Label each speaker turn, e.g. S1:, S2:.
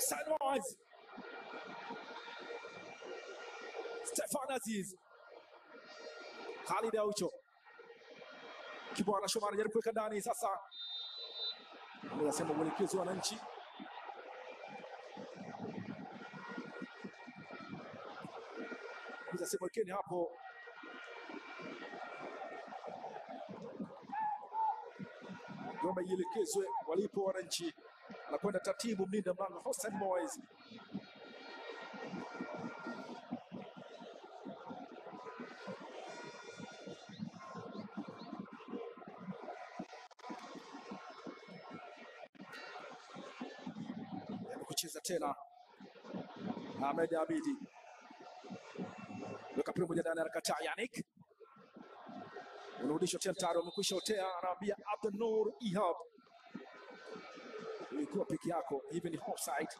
S1: Hussein Moaz. Stefan Aziz. Khalid Aucho. Kibwana Shomari jaribu kuweka ndani sasa. Anasema mwelekezi wa wananchi. Sema wekeni hapo Gomba ielekezwe walipo wananchi, anakwenda taratibu, mlinda mlango. Hussein Moez kucheza tena. Ahmed Abidi weka mpira moja ndani, anakataa Yannick, unarudishwa tena, tayari amekwisha otea, anaambia Abdul Nur Ihab, ulikuwa peke yako, ni offside.